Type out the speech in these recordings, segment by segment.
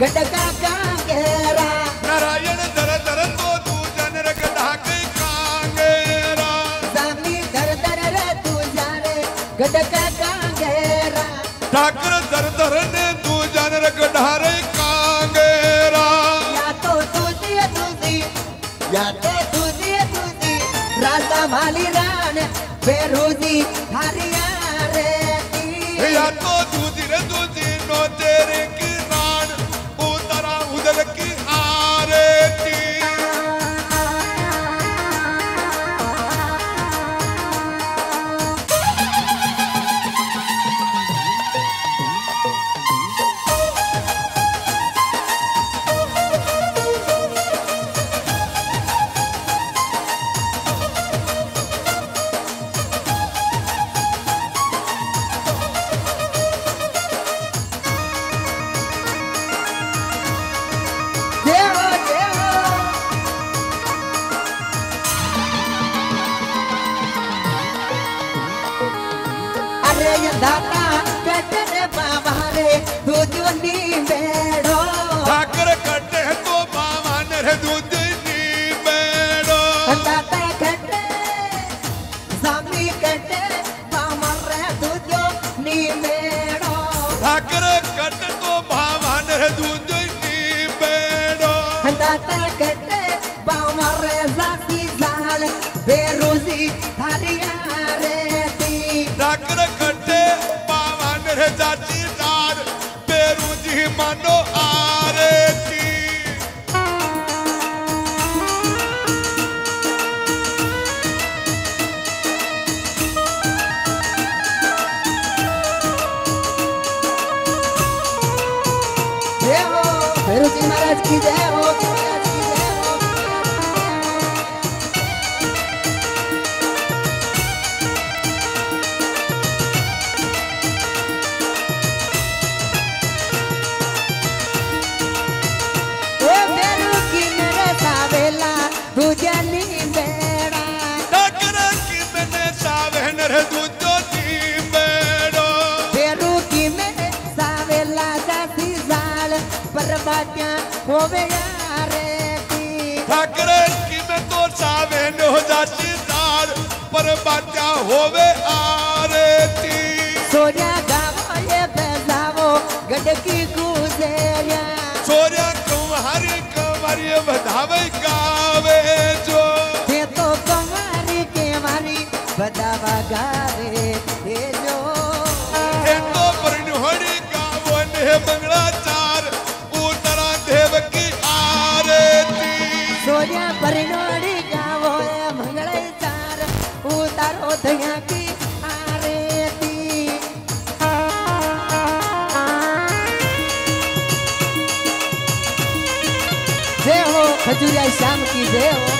गटका का नारायण तो तू जन रख कांगेरा। सामी दर दर रे तू जाने गटका का घेरा ठाकर दर दर ने तू जन रख कांगेरा। या तो तुझी तुझी या तो तुझी तुझी। राजा माली रान बेरोजी हरिया रे या तो सामी भैरवजी महाराज की जाची पर बात्या होवे आरती सोनिया गावो ये बेजावो गडकी गुजेरिया। सोरिया कुमारी कुमारी बधावे गावे जय हो खजूरिया श्याम की जय हो ओ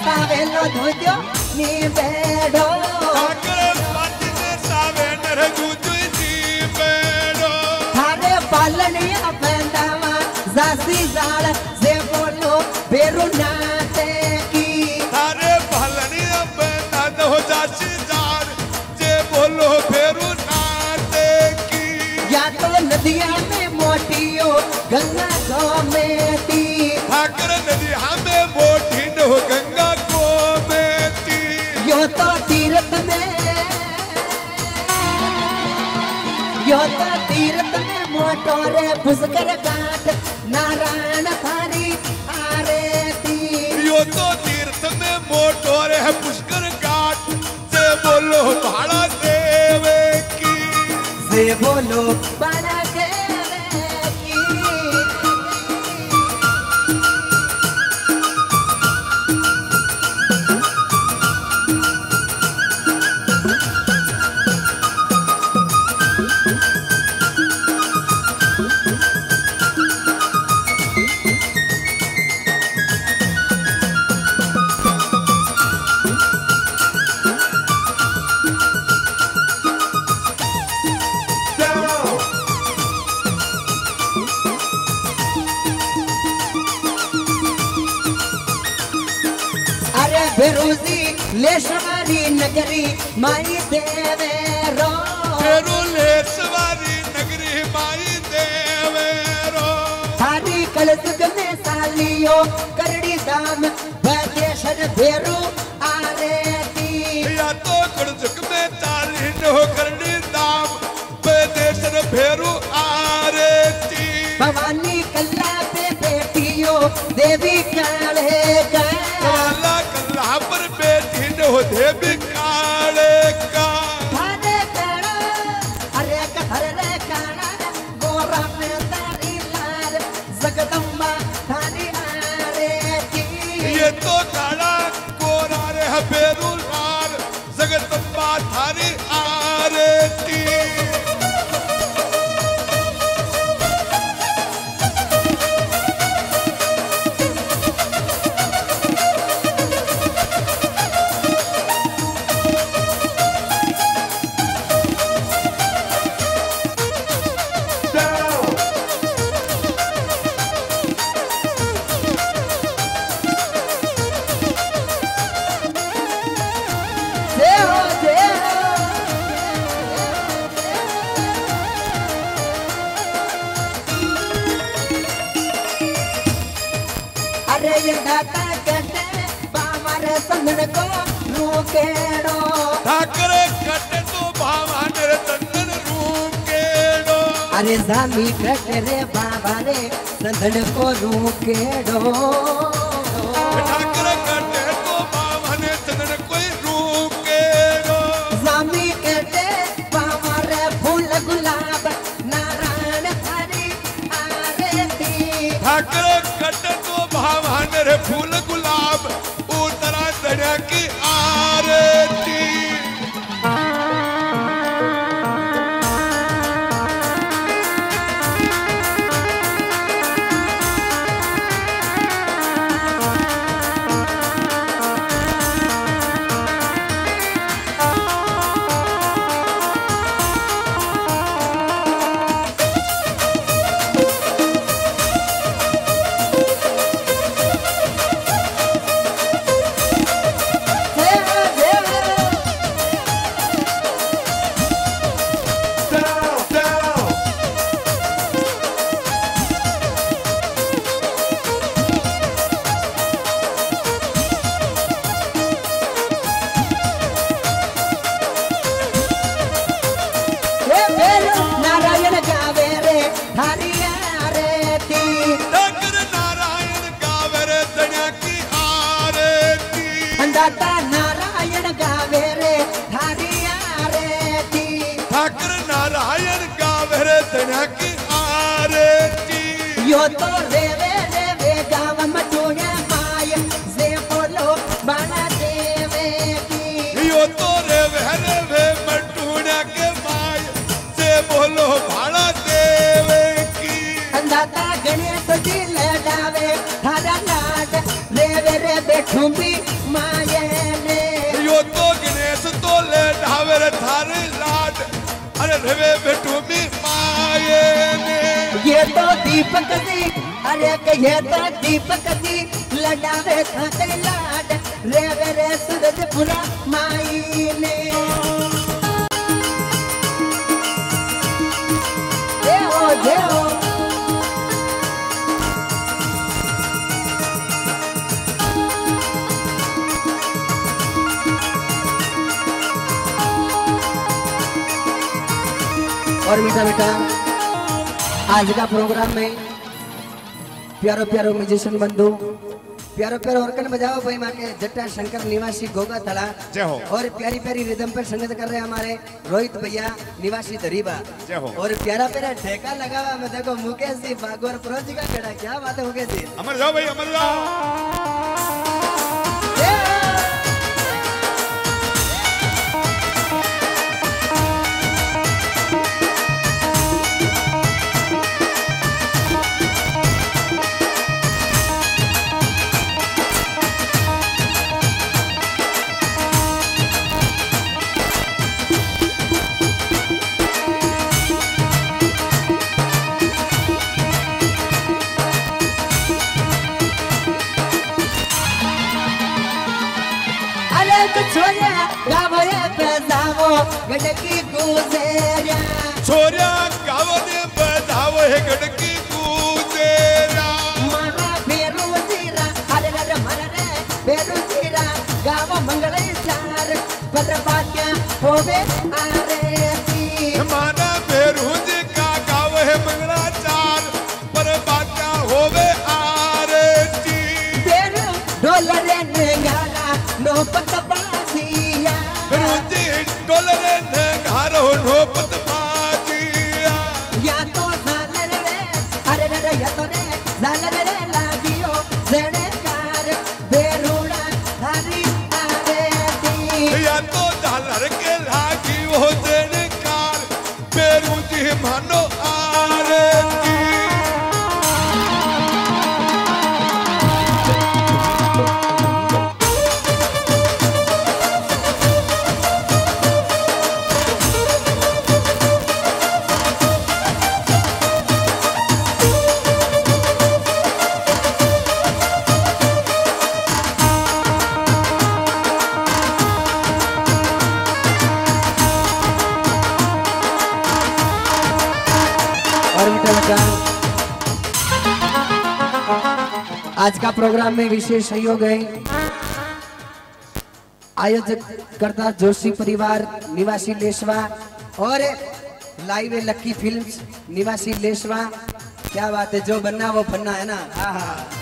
સાવેલો ધોજો ને બેડો થારે પાલણિયા પેંડામાં ઝાસી ઝાડ જે બોલો બેરુ નાચે કી થારે પાલણિયા પેંડા દો ઝાસી ઝાડ જે બોલો બેરુ નાચે કી યા તો નદિયા મે મોટીઓ ગંગા ગમે તી ઠાકર નદી હામે મોટી નો ગંગા डोरे भुसकर घाट नारायण थारी आरे यो तो तीर्थ में मोटो रे पुष्कर घाट से बोलो भाड़ा देवे की। से बोलो भाड़ा नगरी माई देवेरो ले सवारी नगरी माई देवेरो थारी कल सुगने सालियो करड़ी दाम भगेशन भेरू। ठाकरे कटे तो बाबा रूकेड़ो अरे जामी कटरे बाबा रे तंदन को रूकेड़ो की दीपक दी, अरे कहे तो दीपक दी, लडावे खाते लाड रे वे रे सूरजपुरा माई ने। जय हो जय हो। और मीठा बेटा आज का प्रोग्राम में प्यारो प्यारो म्यूजिशियन बंधु प्यारो प्यारो ऑर्गन बजाओ भाई माँ के जट्टा शंकर निवासी गोगा तला जय हो। और प्यारी प्यारी रिदम पर संगत कर रहे हमारे रोहित भैया निवासी दरीबा जय हो। और प्यारा प्यारा ठेका लगा हुआ मैं देखो मुकेश जी बागवर प्रोजी का खड़ा क्या बात है मुकेश जी अमर जाओ भाई अमर जाओ अरे तो छोया गावया गडकी गुजेरिया। छोरिया गावो ने बजावो हे गड़की कूदेरा मारा बेरू जीरा अरे रे मरे रे बेरू जीरा। गाव मंगल चार पत्र बाक्या होवे आरे। ரோப प्रोग्राम में विशेष सहयोग है। आयोजक करता जोशी परिवार निवासी लेसवा और लाइव लक्की फिल्म्स निवासी लेसवा क्या बात है जो बनना वो बनना है ना? हाँ जाओ,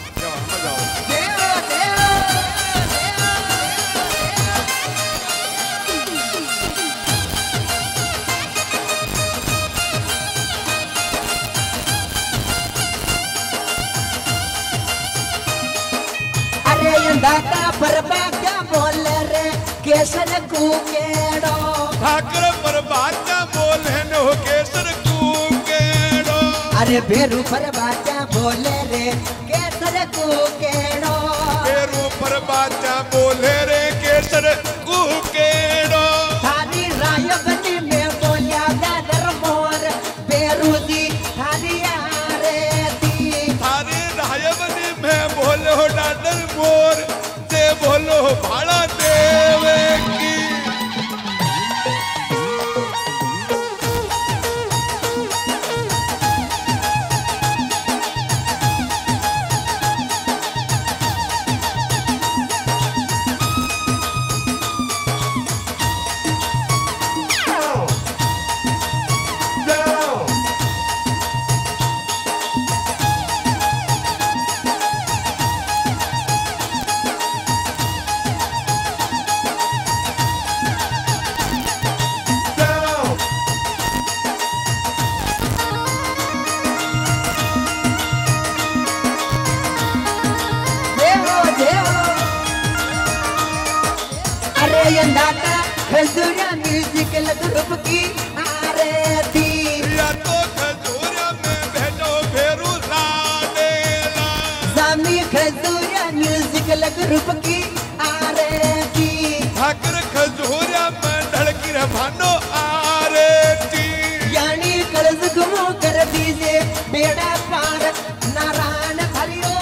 केसर कुकेड़ो ठाकर पर बाचा बोले नो केसर कूकेड़ो अरे बेरू पर बाचा बोले रे केसर कुकेड़ो खजूरिया म्यूज़िक ग्रुप की आ रहे थी या तो खजूरिया में भेजो फेरू की आ रहे थी ठाकर खजूरिया में धड़की भानो आ रहे थी यानी कर्ज घुमो कर दीजिए बेड़ा पार नारायण हरिओ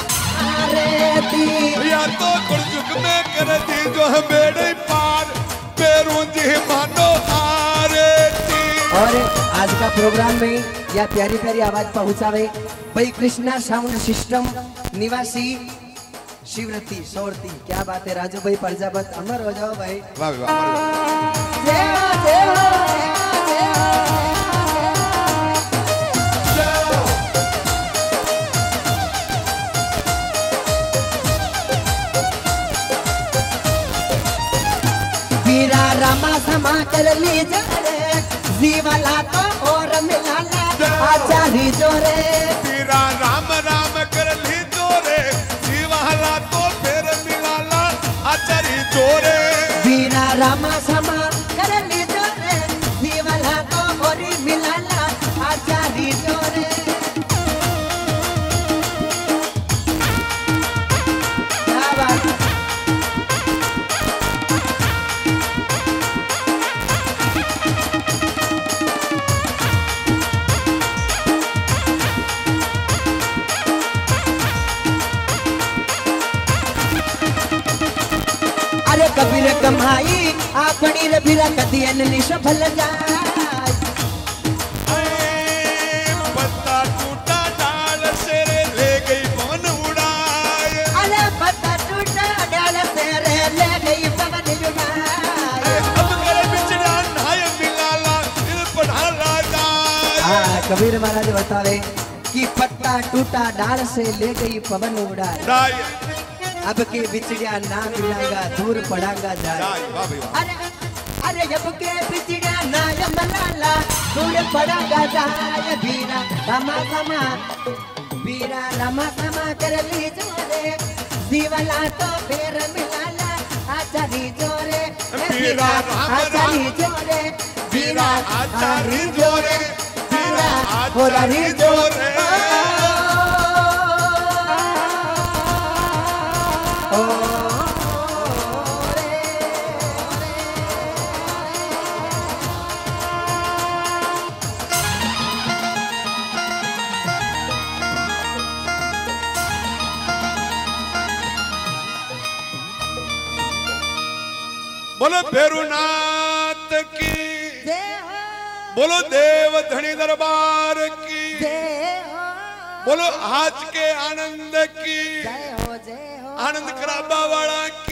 आ रहे थी या तो कुर्जुक में कर दी जो बेड़े मानो आरती और आज का प्रोग्राम में या प्यारी प्यारी आवाज़ पहुंचावे भाई कृष्णा साउंड सिस्टम निवासी शिवरती सौरती। क्या बात है राजू भाई प्रजापत अमर हो जाओ भाई। वाह वाह रामा समा कर लीजा रे। जीवाला तो और मिलाला आचारी जोरे तेरा राम राम कर ली जोरे जीवाला तो फिर मिलाला आचारी जोरे वीरा रामा समा कमाई आपणी रे बिरा कदियन जाय पत्ता टूटा डाल से ले गई पवन उड़ाए अरे पत्ता टूटा डाल से ले गई पवन जुगाय अब करे बिचड़ा नाय मिलाला दिल पढ़ाला जाए हाँ कबीर महाराज बतावे कि पत्ता टूटा डाल से ले गई पवन उड़ाए जाए अब के बिछड़िया ना मिलाएगा दूर पड़ागा जाए। वाह अरे अरे जब के बिछड़िया ना मलाला दूर पड़ागा जाए। बीरा रामा समा बीरा रामा समा कर ली जोरे। जीवला तो फेर मिलाला आचारी जोरे। बीरा आचारी जोरे। बीरा आचारी जोरे बीरा आचारी जोरे। बोलो भैरुनाथ की। बोलो देव धनी दरबार की। बोलो आज के आनंद की। आनंद खराबा वाला की।